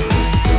you